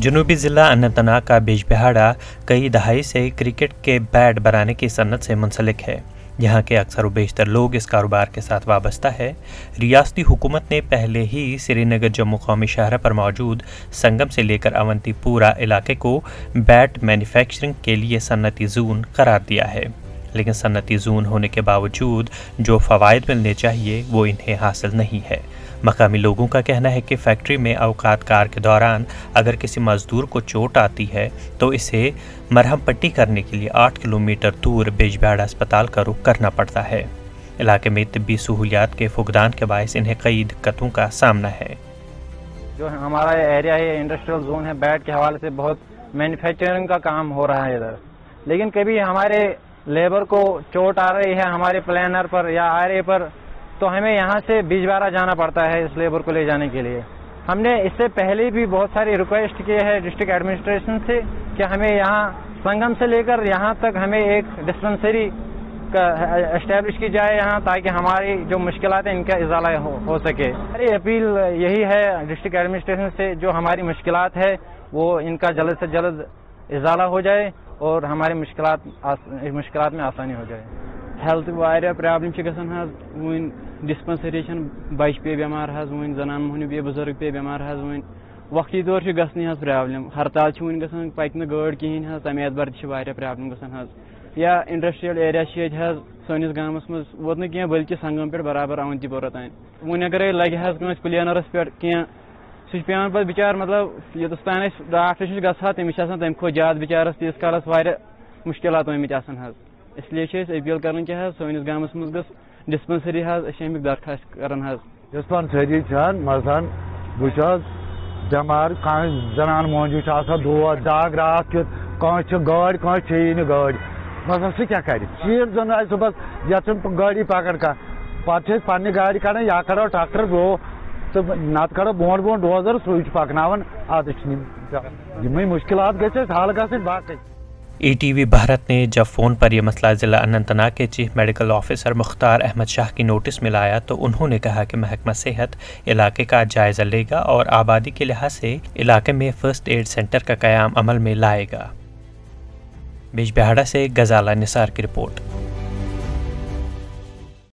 जनूबी ज़िला अनंतनाग का बिजबिहाड़ा कई दहाई से क्रिकेट के बैट बनाने की सन्नत से मुंसलिक है। यहाँ के अक्सर बेशतर लोग इस कारोबार के साथ वाबस्ता है। रियासती हुकूमत ने पहले ही श्रीनगर जम्मू कौमी शहर पर मौजूद संगम से लेकर अवंतीपुरा इलाके को बैट मैन्युफैक्चरिंग के लिए सन्नती जून करार दिया है। लेकिन सन्नती जून होने के बावजूद जो फ़वाद मिलने चाहिए, वो इन्हें हासिल नहीं है। मकामी लोगों का कहना है कि फैक्ट्री में अवकात कार के दौरान अगर किसी मज़दूर को चोट आती है तो इसे मरहम पट्टी करने के लिए आठ किलोमीटर दूर बेजबिहाड़ा अस्पताल का रुख करना पड़ता है। इलाके में तबी सहूलियात के फुकदान के बायस इन्हें कई दिक्कतों का सामना है। जो हमारा एरिया है इंडस्ट्रियल जोन है, बैट के हवाले से बहुत मैन्युफैक्चरिंग का काम हो रहा है इधर। लेकिन कभी हमारे लेबर को चोट आ रही है हमारे प्लानर पर या आर पर तो हमें यहाँ से बीजवारा जाना पड़ता है इस लेबर को ले जाने के लिए। हमने इससे पहले भी बहुत सारी रिक्वेस्ट किए हैं डिस्ट्रिक्ट एडमिनिस्ट्रेशन से कि हमें यहाँ संगम से लेकर यहाँ तक हमें एक डिस्पेंसरी इस्टेब्लिश की जाए यहाँ ताकि हमारी जो मुश्किल है इनका इजाला हो, हो सके। हमारी अपील यही है डिस्ट्रिक्ट एडमिनिस्ट्रेशन से जो हमारी मुश्किल है वो इनका जल्द से जल्द इजाला हो जाए और हमारी मुश्किल मुश्किल में आसानी हो जाए। हेल्थ प्रॉब्लम गसान वन डिस्पेंसरी बच पे बेमार वन जनान मोहन पे बुज़ुर्ग पे बेमार वन वक्ती तौर गसन प्रॉब्लम हड़ताल वन गसान पक गाड़ कहें तमें एतबार प्रॉब्लम गसान या इंडस्ट्रियल एरिया सैनिस गामस मज वोत न बल्कि संगम पे बराबर अवंतीपोरा तान वन अगर लगे प्लेनरस पे कह सह पे बिचार मतलब योतस डॉक्टर गसा तमिस तम खो ज़्यादा बिचारस तीस कालस मुश्किल आमित इसलिए अपील कर गामस मज डिस्पेंसरी अमिक दरखास्त कर डिस्पेंसरी मजान बह बेमार कह जनान मोहजू दौद दाग रात कह गाड़ कह चे गाड़ मज़ा सह क्या कर चीज़ जन सुबह ये गाड़ी पकड़ कह पे पे गाड़ी कड़ान या कड़ो ट्रैक्टर ब्रो तो नत कड़ो बोट बोट डोजर सू पकन अद मुश्किल गल बाकी। ईटीवी भारत ने जब फ़ोन पर यह मसला ज़िला अनंतनाग के chief medical officer Mukhtar Ahmad Shah की नोटिस में लाया तो उन्होंने कहा कि महकमा सेहत इलाके का जायज़ा लेगा और आबादी के लिहाज से इलाके में फ़र्स्ट एड सेंटर का क़याम अमल में लाएगा। बिजबिहाड़ा से गजाला निसार की रिपोर्ट।